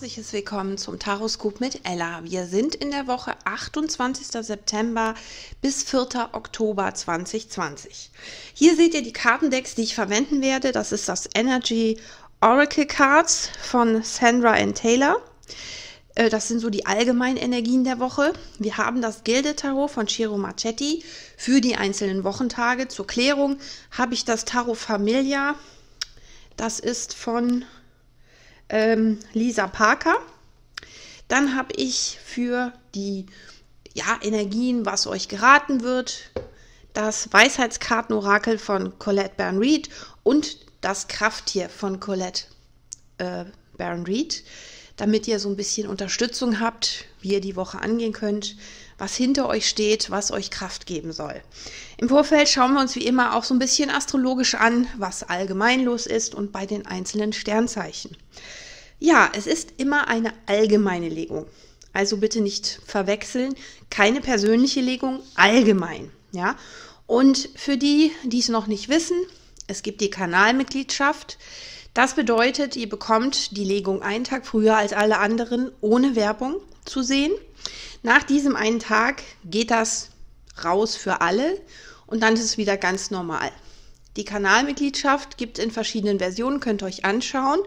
herzliches Willkommen zum Taroskop mit Ella. Wir sind in der Woche 28. September bis 4. Oktober 2020. Hier seht ihr die Kartendecks, die ich verwenden werde. Das ist das Energy Oracle Cards von Sandra and Taylor. Äh, das sind so die allgemeinen Energien der Woche. Wir haben das Gilde Tarot von Ciro Marchetti für die einzelnen Wochentage. Zur Klärung habe ich das Tarot Familia. Das ist von ähm, Lisa Parker. Dann habe ich für die ja, Energien, was euch geraten wird, das Weisheitskartenorakel von Colette Baron Reed und das Krafttier von Colette äh, Baron Reed, damit ihr so ein bisschen Unterstützung habt, wie ihr die Woche angehen könnt, was hinter euch steht, was euch Kraft geben soll. Im Vorfeld schauen wir uns wie immer auch so ein bisschen astrologisch an, was allgemein los ist und bei den einzelnen Sternzeichen. Ja, es ist immer eine allgemeine Legung. Also bitte nicht verwechseln. Keine persönliche Legung, allgemein. Ja. Und für die, die es noch nicht wissen, es gibt die Kanalmitgliedschaft. Das bedeutet, ihr bekommt die Legung einen Tag früher als alle anderen ohne Werbung zu sehen. Nach diesem einen Tag geht das raus für alle und dann ist es wieder ganz normal. Die Kanalmitgliedschaft gibt es in verschiedenen Versionen, könnt ihr euch anschauen.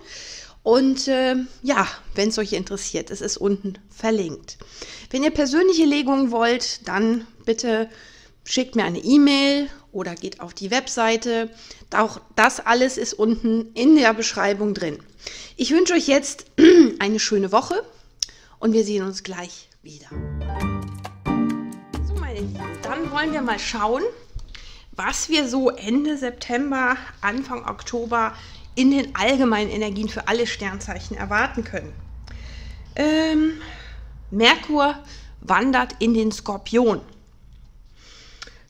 Und äh, ja, wenn es euch interessiert, es ist unten verlinkt. Wenn ihr persönliche Legungen wollt, dann bitte schickt mir eine E-Mail oder geht auf die Webseite. Auch das alles ist unten in der Beschreibung drin. Ich wünsche euch jetzt eine schöne Woche und wir sehen uns gleich wieder. So, meine Lieben, dann wollen wir mal schauen, was wir so Ende September, Anfang Oktober in den allgemeinen Energien für alle Sternzeichen erwarten können. Ähm, Merkur wandert in den Skorpion.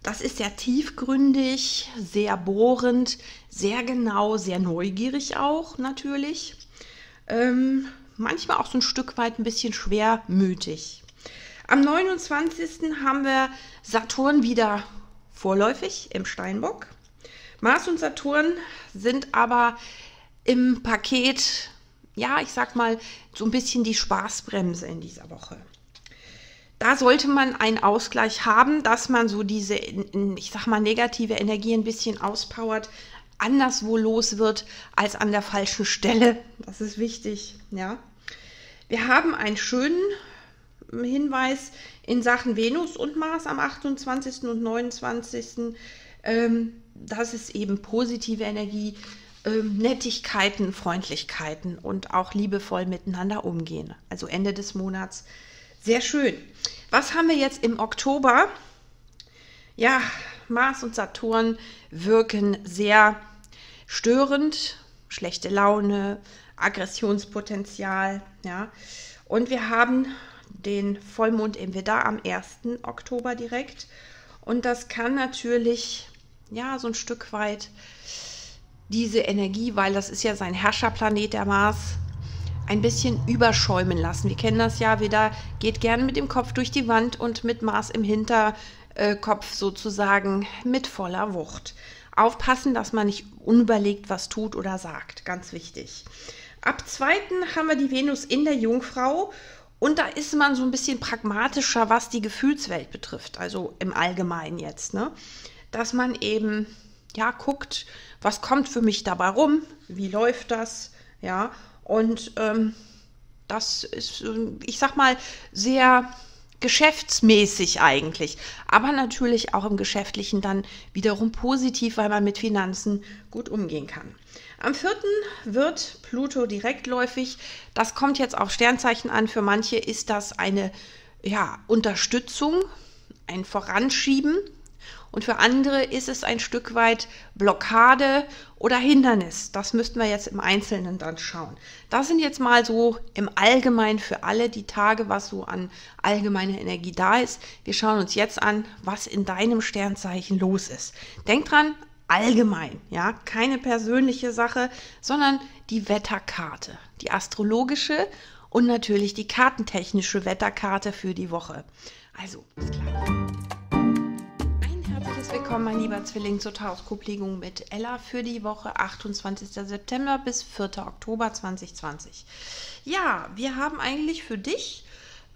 Das ist sehr tiefgründig, sehr bohrend, sehr genau, sehr neugierig auch natürlich. Ähm, manchmal auch so ein Stück weit ein bisschen schwermütig. Am 29. haben wir Saturn wieder vorläufig im Steinbock. Mars und Saturn sind aber im Paket, ja, ich sag mal, so ein bisschen die Spaßbremse in dieser Woche. Da sollte man einen Ausgleich haben, dass man so diese, ich sag mal, negative Energie ein bisschen auspowert, anderswo los wird als an der falschen Stelle. Das ist wichtig, ja. Wir haben einen schönen Hinweis in Sachen Venus und Mars am 28. und 29. Ähm, das ist eben positive Energie, ähm, Nettigkeiten, Freundlichkeiten und auch liebevoll miteinander umgehen. Also Ende des Monats. Sehr schön. Was haben wir jetzt im Oktober? Ja, Mars und Saturn wirken sehr störend, schlechte Laune, Aggressionspotenzial, ja. Und wir haben den Vollmond im Widder am 1. Oktober direkt. Und das kann natürlich ja, so ein Stück weit diese Energie, weil das ist ja sein Herrscherplanet, der Mars, ein bisschen überschäumen lassen. Wir kennen das ja wieder, geht gerne mit dem Kopf durch die Wand und mit Mars im Hinterkopf sozusagen mit voller Wucht. Aufpassen, dass man nicht unüberlegt was tut oder sagt, ganz wichtig. Ab 2. haben wir die Venus in der Jungfrau und da ist man so ein bisschen pragmatischer, was die Gefühlswelt betrifft, also im Allgemeinen jetzt. Ne? dass man eben ja guckt, was kommt für mich dabei rum, wie läuft das, ja, und ähm, das ist, ich sag mal, sehr geschäftsmäßig eigentlich, aber natürlich auch im Geschäftlichen dann wiederum positiv, weil man mit Finanzen gut umgehen kann. Am 4. wird Pluto direktläufig. Das kommt jetzt auf Sternzeichen an. Für manche ist das eine ja, Unterstützung, ein Voranschieben und für andere ist es ein Stück weit Blockade oder Hindernis. Das müssten wir jetzt im Einzelnen dann schauen. Das sind jetzt mal so im Allgemeinen für alle die Tage, was so an allgemeiner Energie da ist. Wir schauen uns jetzt an, was in deinem Sternzeichen los ist. Denk dran, allgemein, ja, keine persönliche Sache, sondern die Wetterkarte, die astrologische und natürlich die kartentechnische Wetterkarte für die Woche. Also, bis gleich. willkommen, mein lieber Zwilling, zur Taroskoplegung mit Ella für die Woche 28. September bis 4. Oktober 2020. Ja, wir haben eigentlich für dich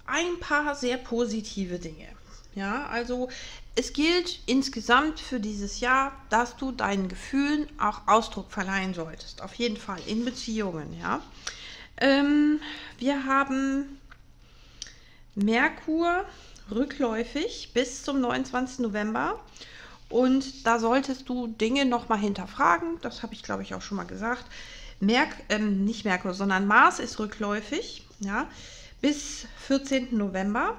ein paar sehr positive Dinge. Ja, also es gilt insgesamt für dieses Jahr, dass du deinen Gefühlen auch Ausdruck verleihen solltest. Auf jeden Fall in Beziehungen, ja. Ähm, wir haben Merkur rückläufig bis zum 29. November. Und da solltest du Dinge nochmal hinterfragen. Das habe ich, glaube ich, auch schon mal gesagt. Merk, ähm, nicht Merkur, sondern Mars ist rückläufig, ja, bis 14. November.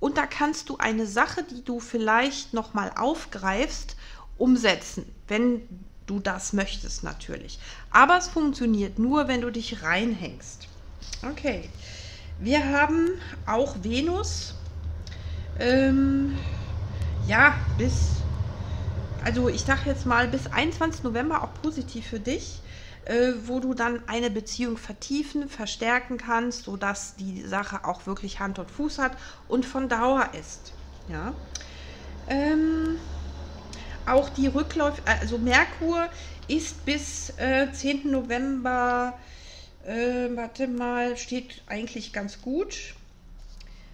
Und da kannst du eine Sache, die du vielleicht nochmal aufgreifst, umsetzen, wenn du das möchtest natürlich. Aber es funktioniert nur, wenn du dich reinhängst. Okay, wir haben auch Venus. Ähm, ja, bis, also ich sage jetzt mal, bis 21. November auch positiv für dich äh, wo du dann eine Beziehung vertiefen, verstärken kannst, sodass die Sache auch wirklich Hand und Fuß hat und von Dauer ist. Ja. Ähm, auch die Rückläufe, also Merkur ist bis äh, 10. November, äh, warte mal, steht eigentlich ganz gut,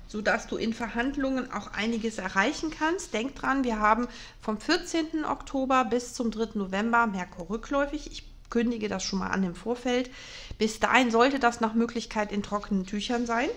sodass du in Verhandlungen auch einiges erreichen kannst. Denk dran, wir haben vom 14. Oktober bis zum 3. November Merkur rückläufig. Ich kündige das schon mal an im Vorfeld. Bis dahin sollte das nach Möglichkeit in trockenen Tüchern sein.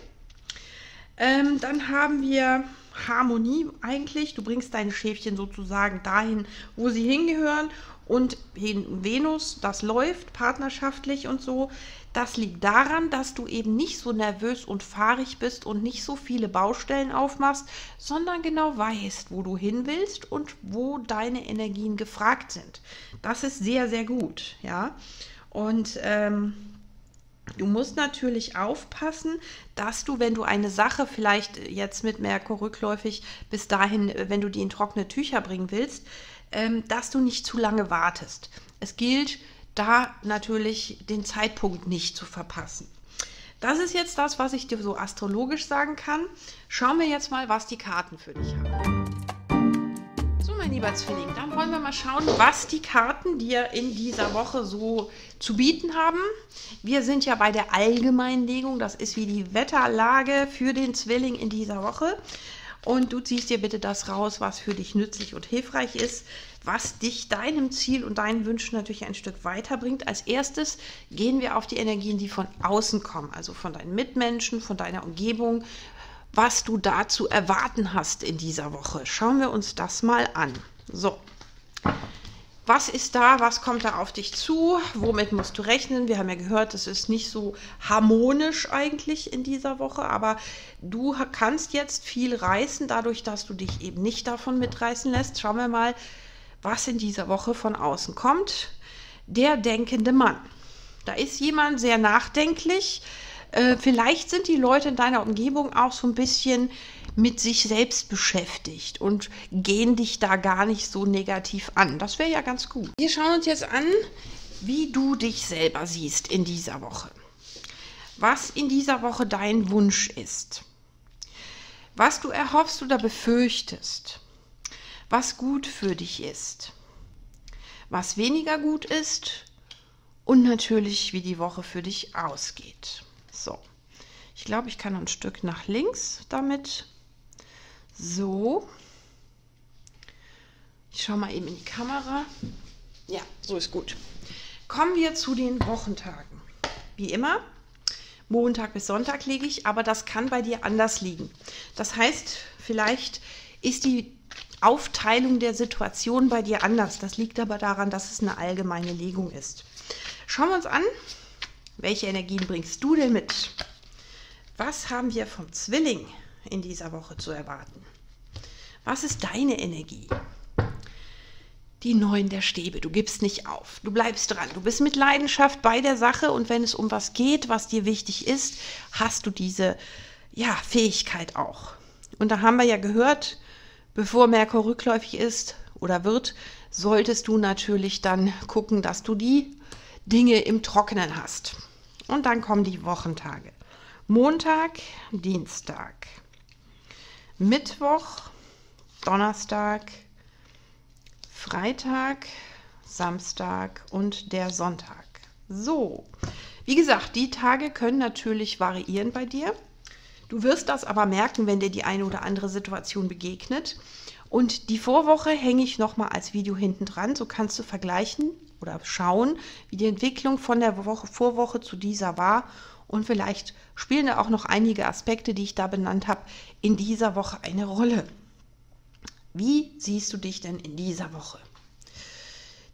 Ähm, dann haben wir Harmonie eigentlich. Du bringst deine Schäfchen sozusagen dahin, wo sie hingehören. Und Venus, das läuft partnerschaftlich und so. Das liegt daran, dass du eben nicht so nervös und fahrig bist und nicht so viele Baustellen aufmachst, sondern genau weißt, wo du hin willst und wo deine Energien gefragt sind. Das ist sehr, sehr gut, ja. Und ähm, Du musst natürlich aufpassen, dass du, wenn du eine Sache vielleicht jetzt mit Merkur rückläufig bis dahin, wenn du die in trockene Tücher bringen willst, ähm, dass du nicht zu lange wartest. Es gilt, da natürlich den Zeitpunkt nicht zu verpassen. Das ist jetzt das, was ich dir so astrologisch sagen kann. Schauen wir jetzt mal, was die Karten für dich haben. So, mein lieber Zwilling, dann wollen wir mal schauen, was die Karten dir in dieser Woche so zu bieten haben. Wir sind ja bei der Allgemeinlegung. Das ist wie die Wetterlage für den Zwilling in dieser Woche. Und du ziehst dir bitte das raus, was für dich nützlich und hilfreich ist was dich deinem Ziel und deinen Wünschen natürlich ein Stück weiterbringt. Als erstes gehen wir auf die Energien, die von außen kommen, also von deinen Mitmenschen, von deiner Umgebung, was du da zu erwarten hast in dieser Woche. Schauen wir uns das mal an. So. Was ist da? Was kommt da auf dich zu? Womit musst du rechnen? Wir haben ja gehört, es ist nicht so harmonisch eigentlich in dieser Woche, aber du kannst jetzt viel reißen, dadurch, dass du dich eben nicht davon mitreißen lässt. Schauen wir mal, was in dieser Woche von außen kommt. Der denkende Mann. Da ist jemand sehr nachdenklich. Äh, vielleicht sind die Leute in deiner Umgebung auch so ein bisschen mit sich selbst beschäftigt und gehen dich da gar nicht so negativ an. Das wäre ja ganz gut. Wir schauen uns jetzt an, wie du dich selber siehst in dieser Woche. Was in dieser Woche dein Wunsch ist. Was du erhoffst oder befürchtest was gut für dich ist, was weniger gut ist und natürlich, wie die Woche für dich ausgeht. So, ich glaube, ich kann ein Stück nach links damit. So. Ich schaue mal eben in die Kamera. Ja, so ist gut. Kommen wir zu den Wochentagen. Wie immer, Montag bis Sonntag lege ich, aber das kann bei dir anders liegen. Das heißt, vielleicht ist die Aufteilung der Situation bei dir anders. Das liegt aber daran, dass es eine allgemeine Legung ist. Schauen wir uns an, welche Energien bringst du denn mit? Was haben wir vom Zwilling in dieser Woche zu erwarten? Was ist deine Energie? Die Neun der Stäbe. Du gibst nicht auf. Du bleibst dran. Du bist mit Leidenschaft bei der Sache und wenn es um was geht, was dir wichtig ist, hast du diese ja, Fähigkeit auch. Und da haben wir ja gehört, Bevor Merkur rückläufig ist oder wird, solltest du natürlich dann gucken, dass du die Dinge im Trockenen hast. Und dann kommen die Wochentage. Montag, Dienstag, Mittwoch, Donnerstag, Freitag, Samstag und der Sonntag. So, wie gesagt, die Tage können natürlich variieren bei dir. Du wirst das aber merken, wenn dir die eine oder andere Situation begegnet. Und die Vorwoche hänge ich nochmal als Video hinten dran. So kannst du vergleichen oder schauen, wie die Entwicklung von der Woche, Vorwoche zu dieser war. Und vielleicht spielen da auch noch einige Aspekte, die ich da benannt habe, in dieser Woche eine Rolle. Wie siehst du dich denn in dieser Woche?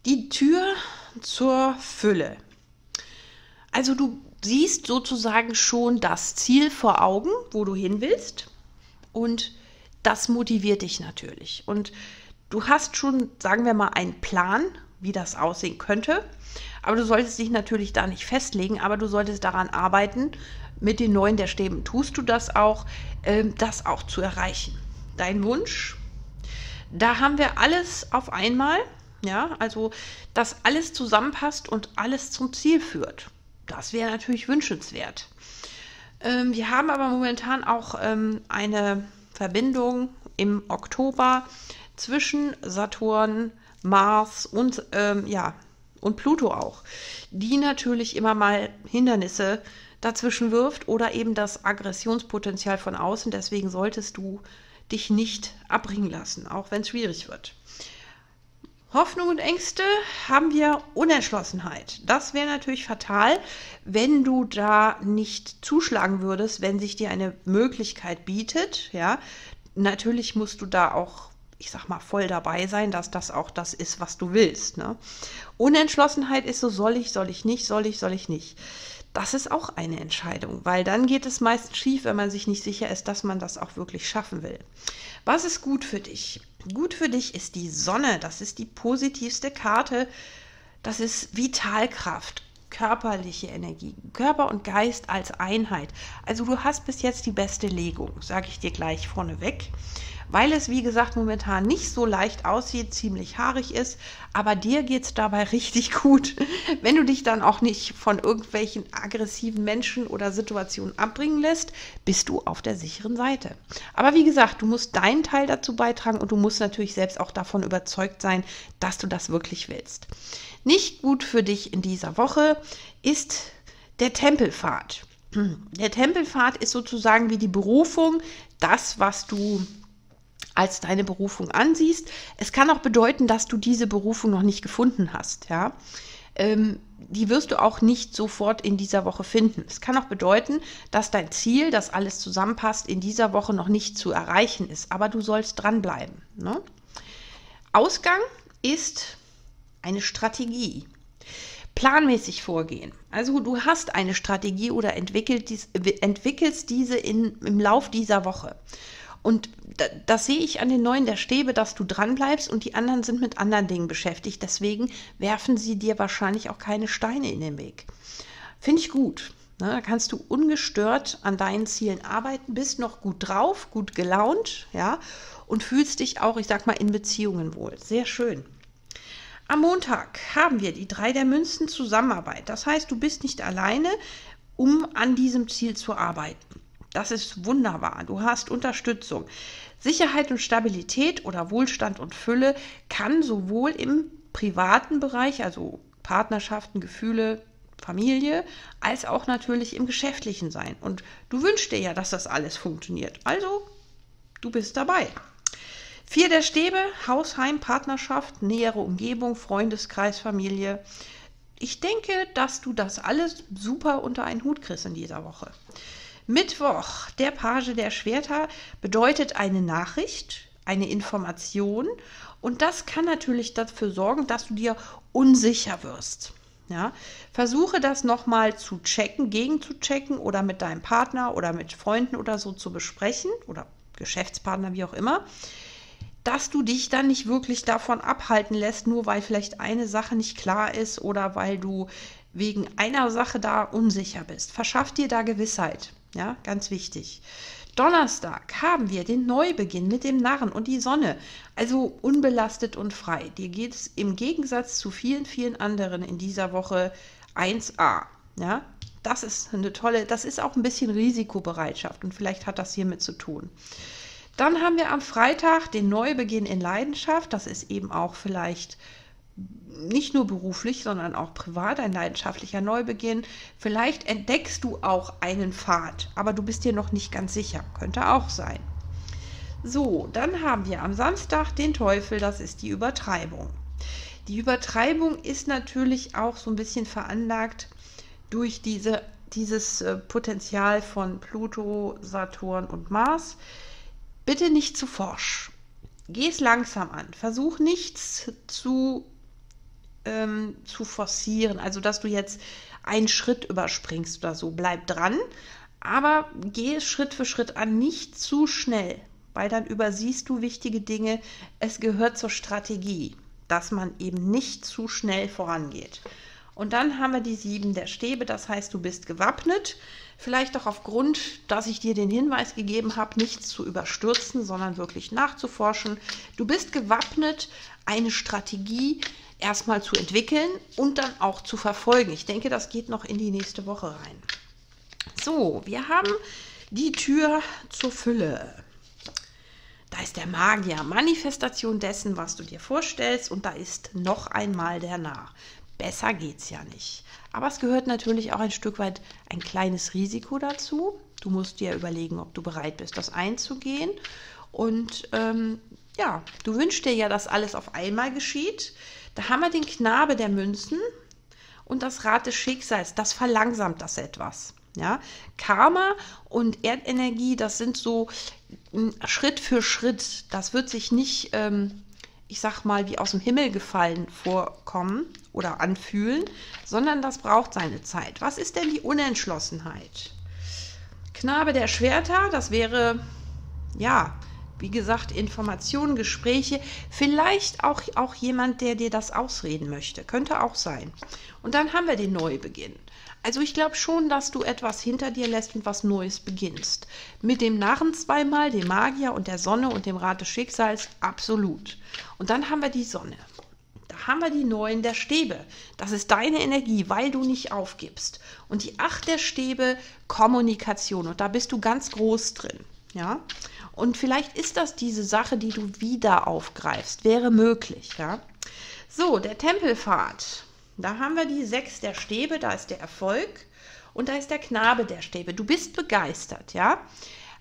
Die Tür zur Fülle. Also du siehst sozusagen schon das Ziel vor Augen, wo du hin willst. Und das motiviert dich natürlich. Und du hast schon, sagen wir mal, einen Plan, wie das aussehen könnte. Aber du solltest dich natürlich da nicht festlegen, aber du solltest daran arbeiten, mit den neuen der Stäben tust du das auch, äh, das auch zu erreichen. Dein Wunsch, da haben wir alles auf einmal, ja, also dass alles zusammenpasst und alles zum Ziel führt. Das wäre natürlich wünschenswert. Ähm, wir haben aber momentan auch ähm, eine Verbindung im Oktober zwischen Saturn, Mars und ähm, ja und Pluto auch, die natürlich immer mal Hindernisse dazwischen wirft oder eben das Aggressionspotenzial von außen. Deswegen solltest du dich nicht abbringen lassen, auch wenn es schwierig wird. Hoffnung und Ängste haben wir Unentschlossenheit. Das wäre natürlich fatal, wenn du da nicht zuschlagen würdest, wenn sich dir eine Möglichkeit bietet. Ja, natürlich musst du da auch, ich sag mal, voll dabei sein, dass das auch das ist, was du willst. Ne? Unentschlossenheit ist so, soll ich, soll ich nicht, soll ich, soll ich nicht. Das ist auch eine Entscheidung, weil dann geht es meist schief, wenn man sich nicht sicher ist, dass man das auch wirklich schaffen will. Was ist gut für dich? Gut für dich ist die Sonne. Das ist die positivste Karte. Das ist Vitalkraft, körperliche Energie, Körper und Geist als Einheit. Also du hast bis jetzt die beste Legung, sage ich dir gleich vorneweg weil es, wie gesagt, momentan nicht so leicht aussieht, ziemlich haarig ist, aber dir geht es dabei richtig gut, wenn du dich dann auch nicht von irgendwelchen aggressiven Menschen oder Situationen abbringen lässt, bist du auf der sicheren Seite. Aber wie gesagt, du musst deinen Teil dazu beitragen und du musst natürlich selbst auch davon überzeugt sein, dass du das wirklich willst. Nicht gut für dich in dieser Woche ist der Tempelpfad. Der Tempelpfad ist sozusagen wie die Berufung, das, was du als deine Berufung ansiehst. Es kann auch bedeuten, dass du diese Berufung noch nicht gefunden hast. Ja? Ähm, die wirst du auch nicht sofort in dieser Woche finden. Es kann auch bedeuten, dass dein Ziel, das alles zusammenpasst, in dieser Woche noch nicht zu erreichen ist. Aber du sollst dranbleiben. Ne? Ausgang ist eine Strategie. Planmäßig vorgehen. Also du hast eine Strategie oder entwickelst diese in, im Lauf dieser Woche. Und das sehe ich an den Neuen der Stäbe, dass du dranbleibst und die anderen sind mit anderen Dingen beschäftigt. Deswegen werfen sie dir wahrscheinlich auch keine Steine in den Weg. Finde ich gut. Ne? Da kannst du ungestört an deinen Zielen arbeiten, bist noch gut drauf, gut gelaunt, ja, und fühlst dich auch, ich sag mal, in Beziehungen wohl. Sehr schön. Am Montag haben wir die drei der Münzen Zusammenarbeit. Das heißt, du bist nicht alleine, um an diesem Ziel zu arbeiten. Das ist wunderbar. Du hast Unterstützung. Sicherheit und Stabilität oder Wohlstand und Fülle kann sowohl im privaten Bereich, also Partnerschaften, Gefühle, Familie, als auch natürlich im geschäftlichen sein. Und du wünschst dir ja, dass das alles funktioniert. Also, du bist dabei. Vier der Stäbe, Hausheim, Partnerschaft, nähere Umgebung, Freundeskreis, Familie. Ich denke, dass du das alles super unter einen Hut kriegst in dieser Woche. Mittwoch, der Page der Schwerter, bedeutet eine Nachricht, eine Information und das kann natürlich dafür sorgen, dass du dir unsicher wirst. Ja, versuche das nochmal zu checken, gegen zu checken oder mit deinem Partner oder mit Freunden oder so zu besprechen oder Geschäftspartner, wie auch immer, dass du dich dann nicht wirklich davon abhalten lässt, nur weil vielleicht eine Sache nicht klar ist oder weil du wegen einer Sache da unsicher bist. Verschaff dir da Gewissheit. Ja, ganz wichtig. Donnerstag haben wir den Neubeginn mit dem Narren und die Sonne, also unbelastet und frei. Dir geht es im Gegensatz zu vielen, vielen anderen in dieser Woche 1a. Ja, das ist eine tolle, das ist auch ein bisschen Risikobereitschaft und vielleicht hat das hiermit zu tun. Dann haben wir am Freitag den Neubeginn in Leidenschaft. Das ist eben auch vielleicht nicht nur beruflich, sondern auch privat, ein leidenschaftlicher Neubeginn. Vielleicht entdeckst du auch einen Pfad, aber du bist dir noch nicht ganz sicher. Könnte auch sein. So, dann haben wir am Samstag den Teufel, das ist die Übertreibung. Die Übertreibung ist natürlich auch so ein bisschen veranlagt durch diese, dieses äh, Potenzial von Pluto, Saturn und Mars. Bitte nicht zu forsch. Geh es langsam an. Versuch nichts zu ähm, zu forcieren, also dass du jetzt einen Schritt überspringst oder so. Bleib dran, aber geh Schritt für Schritt an, nicht zu schnell, weil dann übersiehst du wichtige Dinge. Es gehört zur Strategie, dass man eben nicht zu schnell vorangeht. Und dann haben wir die sieben der Stäbe, das heißt, du bist gewappnet. Vielleicht auch aufgrund, dass ich dir den Hinweis gegeben habe, nichts zu überstürzen, sondern wirklich nachzuforschen. Du bist gewappnet, eine Strategie erstmal zu entwickeln und dann auch zu verfolgen. Ich denke, das geht noch in die nächste Woche rein. So, wir haben die Tür zur Fülle. Da ist der Magier, Manifestation dessen, was du dir vorstellst, und da ist noch einmal der Narr. Besser geht's ja nicht. Aber es gehört natürlich auch ein Stück weit ein kleines Risiko dazu. Du musst dir überlegen, ob du bereit bist, das einzugehen. Und ähm, ja, du wünschst dir ja, dass alles auf einmal geschieht. Da haben wir den Knabe der Münzen und das Rad des Schicksals. Das verlangsamt das etwas. Ja, Karma und Erdenergie, das sind so hm, Schritt für Schritt. Das wird sich nicht, ähm, ich sag mal, wie aus dem Himmel gefallen vorkommen oder anfühlen, sondern das braucht seine Zeit. Was ist denn die Unentschlossenheit? Knabe der Schwerter, das wäre, ja, wie gesagt, Informationen, Gespräche, vielleicht auch, auch jemand, der dir das ausreden möchte. Könnte auch sein. Und dann haben wir den Neubeginn. Also ich glaube schon, dass du etwas hinter dir lässt und was Neues beginnst. Mit dem Narren zweimal, dem Magier und der Sonne und dem Rat des Schicksals, absolut. Und dann haben wir die Sonne. Da haben wir die Neuen der Stäbe. Das ist deine Energie, weil du nicht aufgibst. Und die Acht der Stäbe, Kommunikation. Und da bist du ganz groß drin. Ja, und vielleicht ist das diese Sache, die du wieder aufgreifst. Wäre möglich, ja. So, der Tempelpfad. Da haben wir die sechs der Stäbe, da ist der Erfolg und da ist der Knabe der Stäbe. Du bist begeistert, ja.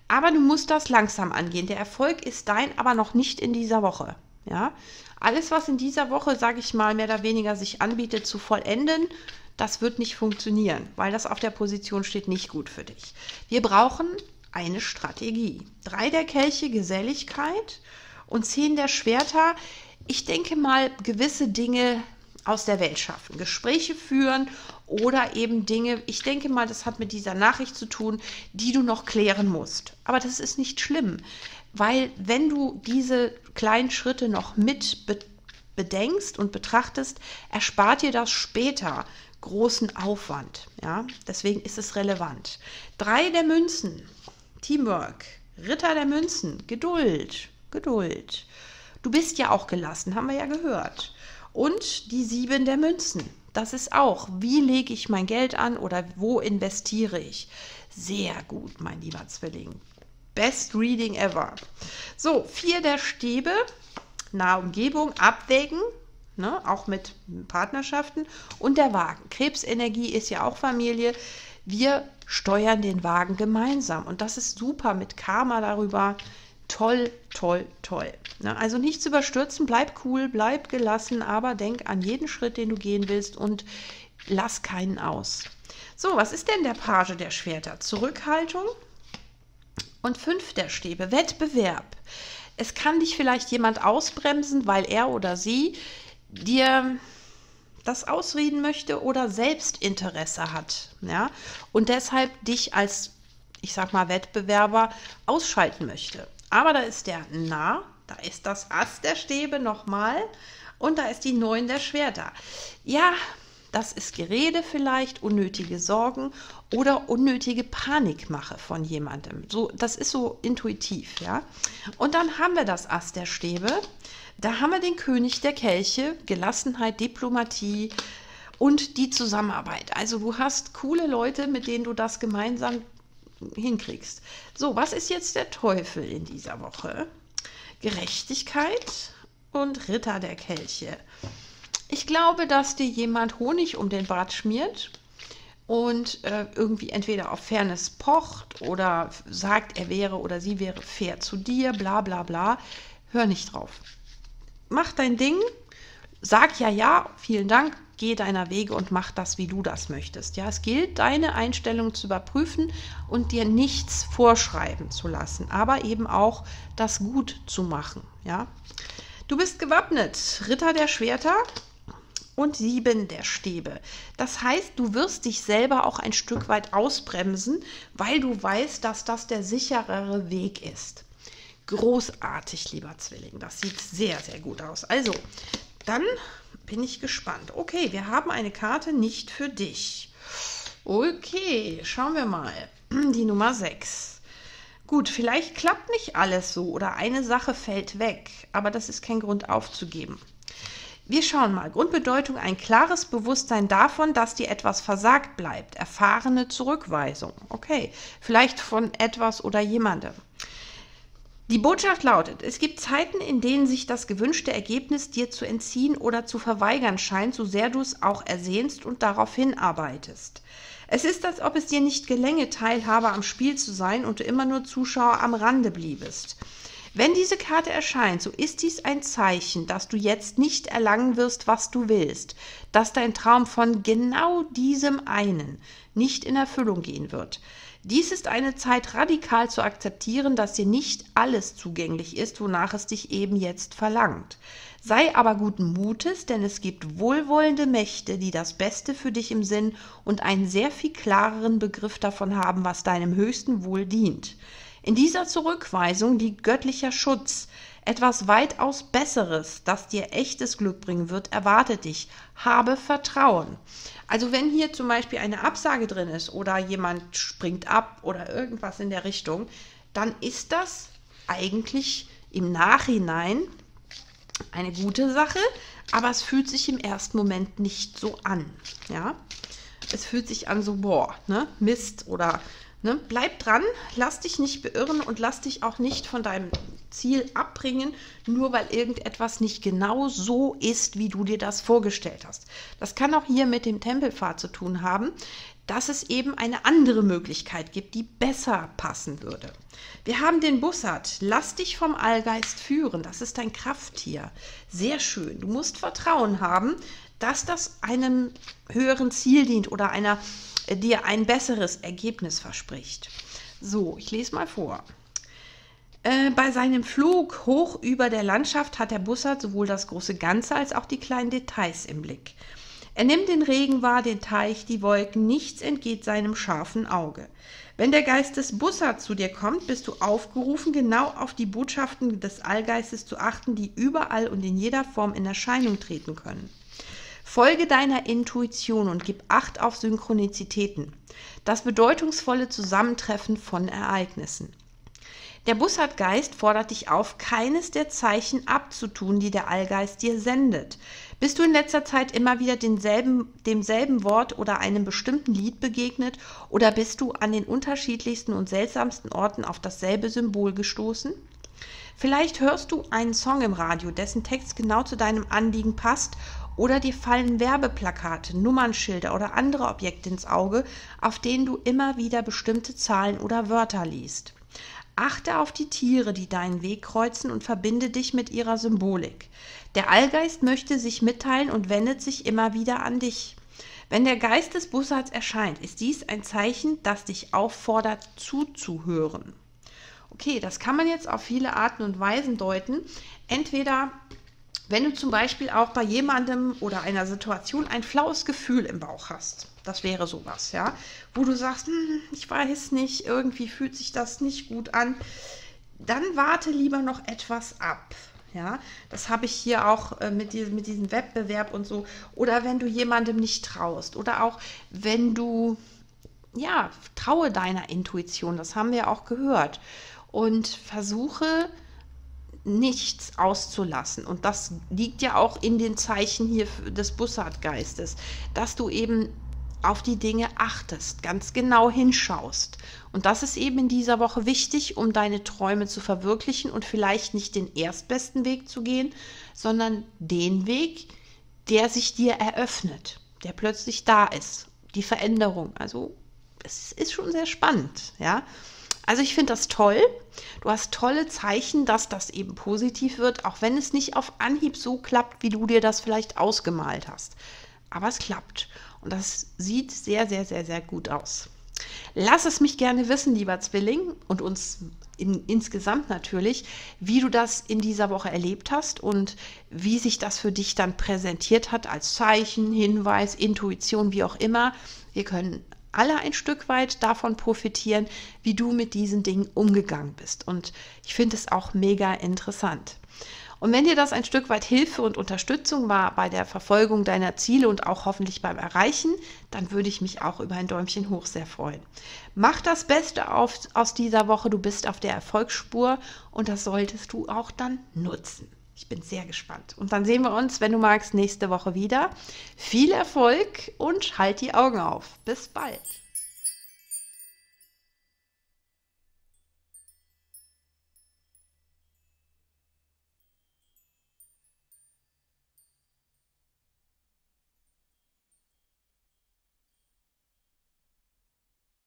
Aber du musst das langsam angehen. Der Erfolg ist dein, aber noch nicht in dieser Woche. Ja, alles, was in dieser Woche, sage ich mal, mehr oder weniger sich anbietet zu vollenden, das wird nicht funktionieren, weil das auf der Position steht nicht gut für dich. Wir brauchen eine Strategie. Drei der Kelche Geselligkeit und zehn der Schwerter. Ich denke mal, gewisse Dinge aus der Welt schaffen, Gespräche führen oder eben Dinge, ich denke mal, das hat mit dieser Nachricht zu tun, die du noch klären musst. Aber das ist nicht schlimm, weil wenn du diese kleinen Schritte noch mit bedenkst und betrachtest, erspart dir das später großen Aufwand. Ja, deswegen ist es relevant. Drei der Münzen Teamwork, Ritter der Münzen, Geduld, Geduld. Du bist ja auch gelassen, haben wir ja gehört. Und die sieben der Münzen. Das ist auch, wie lege ich mein Geld an oder wo investiere ich? Sehr gut, mein lieber Zwilling. Best Reading ever. So, vier der Stäbe, nahe Umgebung, abwägen, ne, auch mit Partnerschaften. Und der Wagen. Krebsenergie ist ja auch Familie. Wir steuern den Wagen gemeinsam. Und das ist super mit Karma darüber. Toll, toll, toll. Ne? Also nichts überstürzen, bleib cool, bleib gelassen, aber denk an jeden Schritt, den du gehen willst und lass keinen aus. So, was ist denn der Page der Schwerter? Zurückhaltung und fünf der Stäbe, Wettbewerb. Es kann dich vielleicht jemand ausbremsen, weil er oder sie dir das ausreden möchte oder Selbstinteresse hat, ja, und deshalb dich als, ich sag mal, Wettbewerber ausschalten möchte. Aber da ist der Narr, da ist das Ass der Stäbe nochmal und da ist die Neun der Schwerter. Ja, das ist Gerede vielleicht, unnötige Sorgen oder unnötige Panikmache von jemandem. So, das ist so intuitiv, ja. Und dann haben wir das Ass der Stäbe. Da haben wir den König der Kelche, Gelassenheit, Diplomatie und die Zusammenarbeit. Also du hast coole Leute, mit denen du das gemeinsam hinkriegst. So, was ist jetzt der Teufel in dieser Woche? Gerechtigkeit und Ritter der Kelche. Ich glaube, dass dir jemand Honig um den Bart schmiert und äh, irgendwie entweder auf Fairness pocht oder sagt, er wäre oder sie wäre fair zu dir, bla bla bla. Hör nicht drauf. Mach dein Ding, sag ja, ja, vielen Dank, geh deiner Wege und mach das, wie du das möchtest. Ja, es gilt, deine Einstellung zu überprüfen und dir nichts vorschreiben zu lassen, aber eben auch das gut zu machen. Ja, du bist gewappnet, Ritter der Schwerter und sieben der Stäbe. Das heißt, du wirst dich selber auch ein Stück weit ausbremsen, weil du weißt, dass das der sicherere Weg ist. Großartig, lieber Zwilling. Das sieht sehr, sehr gut aus. Also, dann bin ich gespannt. Okay, wir haben eine Karte nicht für dich. Okay, schauen wir mal. Die Nummer 6. Gut, vielleicht klappt nicht alles so oder eine Sache fällt weg, aber das ist kein Grund aufzugeben. Wir schauen mal. Grundbedeutung ein klares Bewusstsein davon, dass dir etwas versagt bleibt. Erfahrene Zurückweisung. Okay, vielleicht von etwas oder jemandem. Die Botschaft lautet, es gibt Zeiten, in denen sich das gewünschte Ergebnis dir zu entziehen oder zu verweigern scheint, so sehr du es auch ersehnst und darauf hinarbeitest. Es ist, als ob es dir nicht gelänge, Teilhaber am Spiel zu sein und du immer nur Zuschauer am Rande bliebest. Wenn diese Karte erscheint, so ist dies ein Zeichen, dass du jetzt nicht erlangen wirst, was du willst, dass dein Traum von genau diesem einen nicht in Erfüllung gehen wird. Dies ist eine Zeit radikal zu akzeptieren, dass dir nicht alles zugänglich ist, wonach es dich eben jetzt verlangt. Sei aber guten Mutes, denn es gibt wohlwollende Mächte, die das Beste für dich im Sinn und einen sehr viel klareren Begriff davon haben, was deinem höchsten Wohl dient. In dieser Zurückweisung liegt göttlicher Schutz, etwas weitaus Besseres, das dir echtes Glück bringen wird, erwartet dich. Habe Vertrauen. Also wenn hier zum Beispiel eine Absage drin ist oder jemand springt ab oder irgendwas in der Richtung, dann ist das eigentlich im Nachhinein eine gute Sache, aber es fühlt sich im ersten Moment nicht so an. Ja, es fühlt sich an so, boah, ne, Mist oder Ne? Bleib dran, lass dich nicht beirren und lass dich auch nicht von deinem Ziel abbringen, nur weil irgendetwas nicht genau so ist, wie du dir das vorgestellt hast. Das kann auch hier mit dem Tempelpfad zu tun haben, dass es eben eine andere Möglichkeit gibt, die besser passen würde. Wir haben den Bussard. Lass dich vom Allgeist führen. Das ist dein Krafttier. Sehr schön. Du musst Vertrauen haben, dass das einem höheren Ziel dient oder einer dir ein besseres Ergebnis verspricht. So, ich lese mal vor. Äh, bei seinem Flug hoch über der Landschaft hat der Bussard sowohl das große Ganze als auch die kleinen Details im Blick. Er nimmt den Regen wahr, den Teich, die Wolken, nichts entgeht seinem scharfen Auge. Wenn der Geist des Bussard zu dir kommt, bist du aufgerufen, genau auf die Botschaften des Allgeistes zu achten, die überall und in jeder Form in Erscheinung treten können. Folge deiner Intuition und gib Acht auf Synchronizitäten, das bedeutungsvolle Zusammentreffen von Ereignissen. Der Bussardgeist fordert dich auf, keines der Zeichen abzutun, die der Allgeist dir sendet. Bist du in letzter Zeit immer wieder denselben, demselben Wort oder einem bestimmten Lied begegnet oder bist du an den unterschiedlichsten und seltsamsten Orten auf dasselbe Symbol gestoßen? Vielleicht hörst du einen Song im Radio, dessen Text genau zu deinem Anliegen passt oder dir fallen Werbeplakate, Nummernschilder oder andere Objekte ins Auge, auf denen du immer wieder bestimmte Zahlen oder Wörter liest. Achte auf die Tiere, die deinen Weg kreuzen und verbinde dich mit ihrer Symbolik. Der Allgeist möchte sich mitteilen und wendet sich immer wieder an dich. Wenn der Geist des Bussards erscheint, ist dies ein Zeichen, das dich auffordert, zuzuhören. Okay, das kann man jetzt auf viele Arten und Weisen deuten. Entweder wenn du zum Beispiel auch bei jemandem oder einer Situation ein flaues Gefühl im Bauch hast, das wäre sowas, ja, wo du sagst, hm, ich weiß nicht, irgendwie fühlt sich das nicht gut an, dann warte lieber noch etwas ab. Ja, das habe ich hier auch äh, mit, diesem, mit diesem Wettbewerb und so. Oder wenn du jemandem nicht traust. Oder auch wenn du, ja, traue deiner Intuition. Das haben wir auch gehört. Und versuche nichts auszulassen. Und das liegt ja auch in den Zeichen hier des Bussardgeistes, dass du eben auf die Dinge achtest, ganz genau hinschaust. Und das ist eben in dieser Woche wichtig, um deine Träume zu verwirklichen und vielleicht nicht den erstbesten Weg zu gehen, sondern den Weg, der sich dir eröffnet, der plötzlich da ist. Die Veränderung. Also es ist schon sehr spannend, ja. Also ich finde das toll. Du hast tolle Zeichen, dass das eben positiv wird, auch wenn es nicht auf Anhieb so klappt, wie du dir das vielleicht ausgemalt hast. Aber es klappt. Und das sieht sehr, sehr, sehr, sehr gut aus. Lass es mich gerne wissen, lieber Zwilling, und uns in, insgesamt natürlich, wie du das in dieser Woche erlebt hast und wie sich das für dich dann präsentiert hat als Zeichen, Hinweis, Intuition, wie auch immer. Wir können alle ein Stück weit davon profitieren, wie du mit diesen Dingen umgegangen bist. Und ich finde es auch mega interessant. Und wenn dir das ein Stück weit Hilfe und Unterstützung war bei der Verfolgung deiner Ziele und auch hoffentlich beim Erreichen, dann würde ich mich auch über ein Däumchen hoch sehr freuen. Mach das Beste auf, aus dieser Woche. Du bist auf der Erfolgsspur und das solltest du auch dann nutzen. Ich bin sehr gespannt. Und dann sehen wir uns, wenn du magst, nächste Woche wieder. Viel Erfolg und halt die Augen auf. Bis bald.